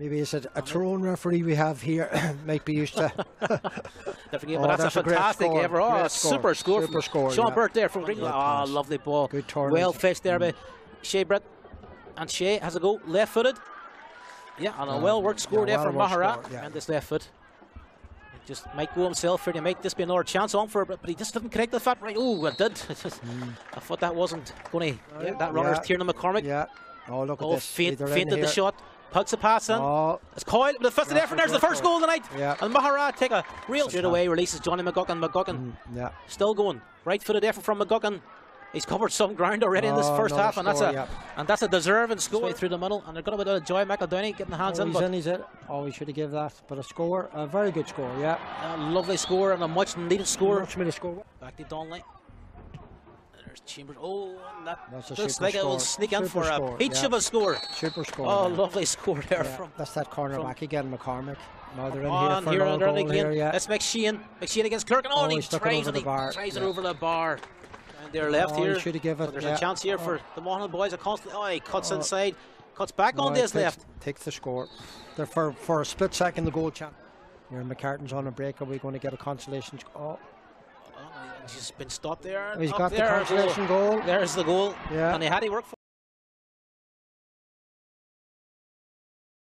Maybe it's a, a Tyrone referee we have here. Might be used to. Oh, but that's, that's a a fantastic score, ever. Oh, a score, super score. super score, Sean yeah. Burt there from Greenland. Ah, lovely ball. Good turn. Well fished there by Shea Brett. And Shea has a go left footed. Yeah, and a Um, well worked score yeah, there from well-worked Maghera. score, yeah. And this left foot. He Just might go himself here to make this be another chance on for it, but he just didn't connect the foot right. Oh, it did. I thought that wasn't going to. Yeah, that runner's Yeah. Tiernan McCormick. Yeah. Oh, look at Oh, this. faint, Either in fainted the shot. Puts the pass in. Oh, It's Coyle with the fist of Yeah, effort. There's the first goal. tonight. Yeah. And Maghera take a real straight away releases Johnny McGuckin. McGuckin mm, yeah. still going. Right footed effort from McGuckin. He's covered some ground already in this Oh, first half, and that's a yeah. and that's a deserving score Way through the middle. And they're going to be Joy McEldowney getting the hands Oh, in, he's but in, he's in. Oh, he should have given that. But a score, a very good score, yeah. a lovely score and a much needed score. Much minute score. Back to Donnelly. There's Chambers. Oh, and that That's a looks like it will score. sneak in Super for a score, peach yeah. of a score. Super score. Oh, yeah. lovely score there Yeah, from. That's that corner back again, McCormick. Now they're in On here for here, another goal again. here, yeah. That's McShane. McShane against Clerk. Oh, and oh, Oh, he he stuck it tries over the he bar. tries it over the bar. And they're left Oh, here. should have given oh, there's a chance here for Oh. the Monaghan boys. A constant. Oh, he cuts Oh. inside, cuts back No, on this takes- left. Takes the score. They're for, for a split second, the goal champ. Here, Macartan's on a break. Are we going to get a consolation? Oh, Oh, he's been stopped there. Oh, he's up got the consolation goal. There's the goal. Yeah. And he had to work for